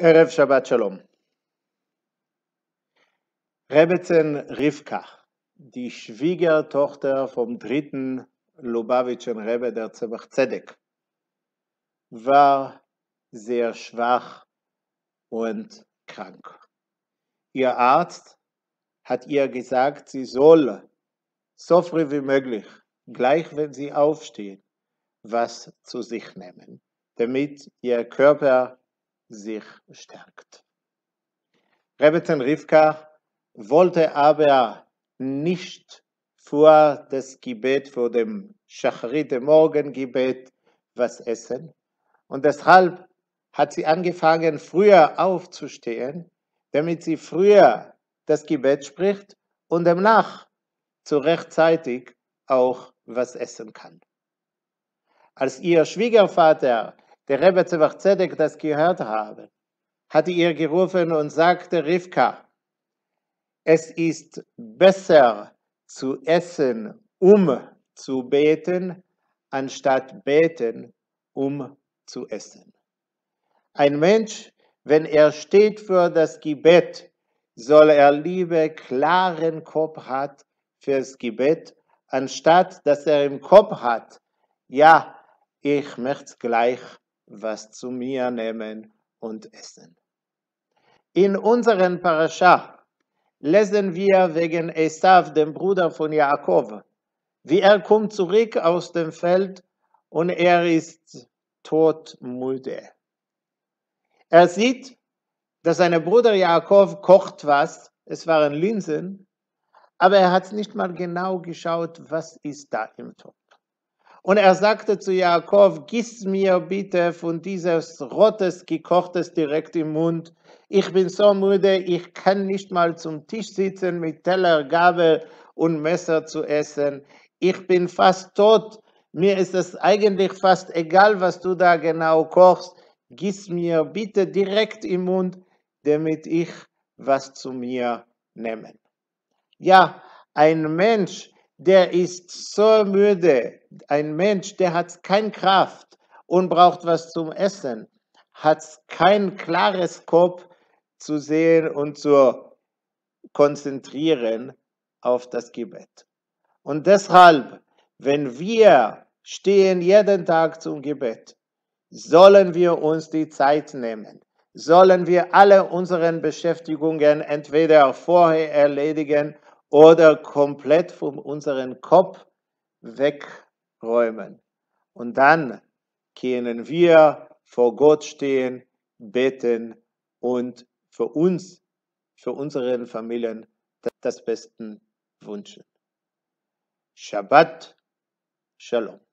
Erev Shabbat Shalom. Rebetzin Rivka, die Schwiegertochter vom dritten Lubavitchen Rebbe der Zebach Zedek, war sehr schwach und krank. Ihr Arzt hat ihr gesagt, sie soll so früh wie möglich, gleich wenn sie aufsteht, was zu sich nehmen, damit ihr Körper sich stärkt. Rebbetzin Rivka wollte aber nicht vor das Gebet, vor dem Schacharit, dem Morgengebet, was essen. Und deshalb hat sie angefangen, früher aufzustehen, damit sie früher das Gebet spricht und danach zu rechtzeitig auch was essen kann. Als ihr Schwiegervater der Rebbe Zevach Zedek das gehört habe, hatte ihr gerufen und sagte, Rivka, es ist besser zu essen, um zu beten, anstatt beten, um zu essen. Ein Mensch, wenn er steht für das Gebet, soll er lieber klaren Kopf hat fürs Gebet, anstatt dass er im Kopf hat, ja, ich möchte gleich was zu mir nehmen und essen. In unseren Parascha lesen wir wegen Esav, dem Bruder von Jakob, wie er kommt zurück aus dem Feld und er ist todmüde. Er sieht, dass sein Bruder Jakob kocht was, es waren Linsen, aber er hat nicht mal genau geschaut, was ist da im Topf. Und er sagte zu Jakob, gieß mir bitte von dieses rotes gekochtes direkt im Mund. Ich bin so müde, ich kann nicht mal zum Tisch sitzen mit Teller, Gabel und Messer zu essen. Ich bin fast tot. Mir ist es eigentlich fast egal, was du da genau kochst. Gieß mir bitte direkt im Mund, damit ich was zu mir nehme. Ja, ein Mensch, der ist so müde. Ein Mensch, der hat keine Kraft und braucht was zum Essen, hat kein klares Kopf zu sehen und zu konzentrieren auf das Gebet. Und deshalb, wenn wir stehen jeden Tag zum Gebet, sollen wir uns die Zeit nehmen, sollen wir alle unsere Beschäftigungen entweder vorher erledigen oder komplett von unserem Kopf wegräumen. Und dann können wir vor Gott stehen, beten und für uns, für unsere Familien das Beste wünschen. Shabbat Shalom.